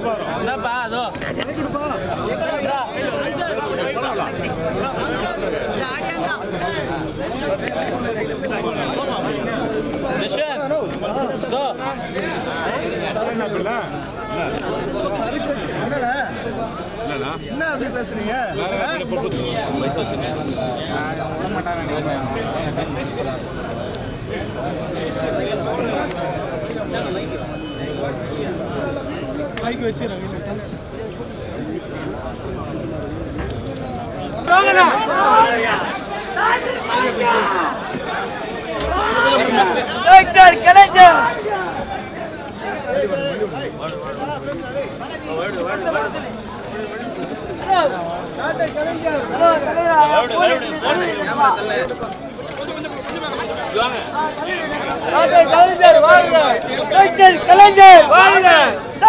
என்னப்பா அதோ என்ன அப்படி பேசுறீங்க டாக்டர் கலைஞர் கலைஞர் வாழ்க டாக்டர் கலைஞர் வாழ்க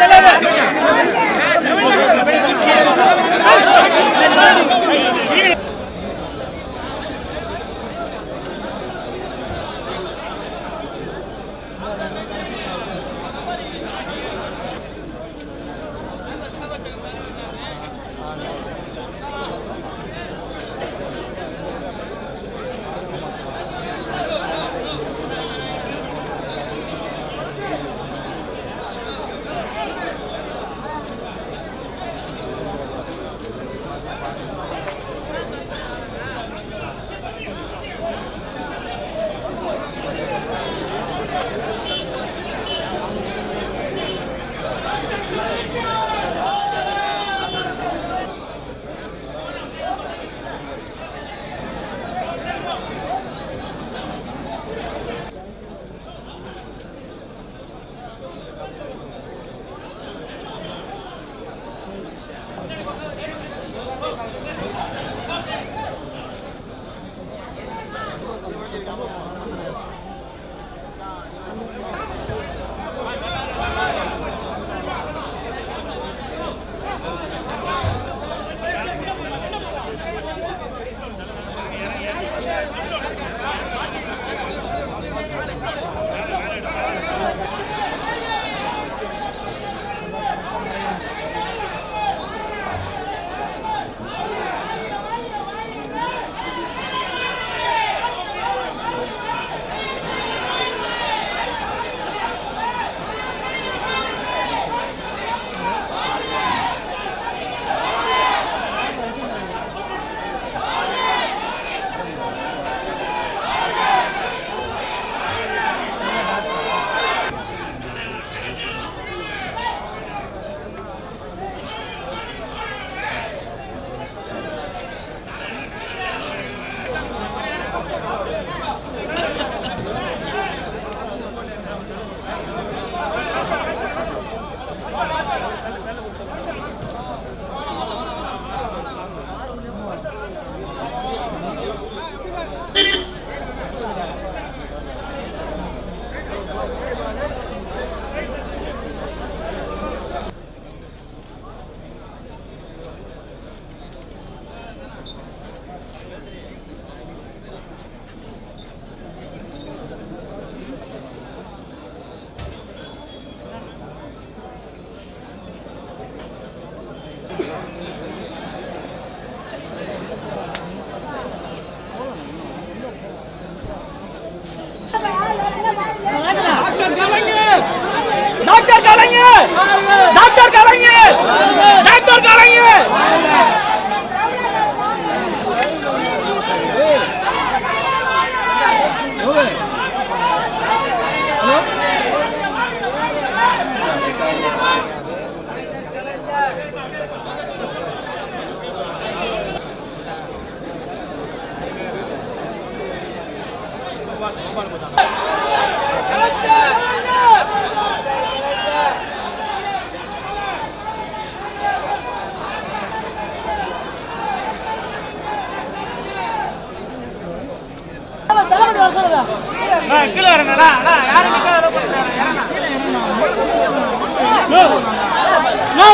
தலைவர் doctor Kalaignar doctor Kalaignar doctor Kalaignar Vamos, vamos, vamos. யாரும் நிக்க வர போறாங்க நோ நோ